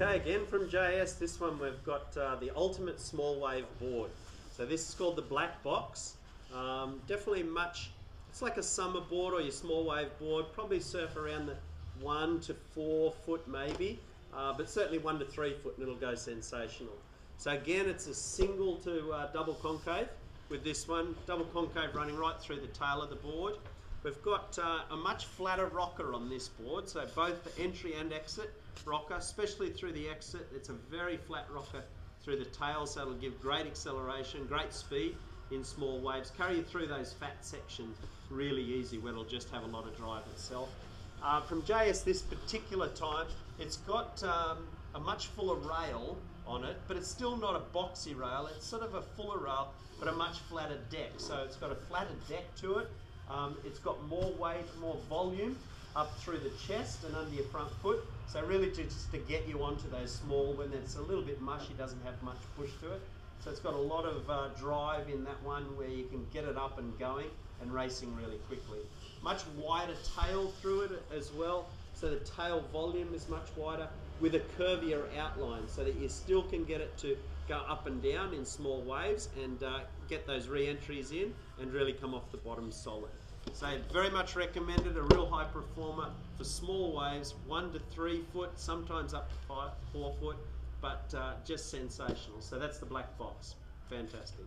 again from JS, this one we've got uh, the ultimate small wave board. So this is called the black box. Um, definitely much, it's like a summer board or your small wave board, probably surf around the one to four foot maybe, uh, but certainly one to three foot and it'll go sensational. So again, it's a single to uh, double concave with this one, double concave running right through the tail of the board. We've got uh, a much flatter rocker on this board, so both the entry and exit rocker, especially through the exit, it's a very flat rocker through the tail, so it'll give great acceleration, great speed in small waves, carry you through those fat sections really easy where it'll just have a lot of drive itself. Uh, from JS this particular time, it's got um, a much fuller rail on it, but it's still not a boxy rail. It's sort of a fuller rail, but a much flatter deck. So it's got a flatter deck to it. Um, it's got more weight, more volume up through the chest and under your front foot. So really just to get you onto those small, when it's a little bit mushy, doesn't have much push to it. So it's got a lot of uh, drive in that one where you can get it up and going and racing really quickly. Much wider tail through it as well. So the tail volume is much wider with a curvier outline so that you still can get it to go up and down in small waves and uh, get those re-entries in and really come off the bottom solid. So very much recommended, a real high performer for small waves, one to three foot, sometimes up to five, four foot, but uh, just sensational. So that's the black box, fantastic.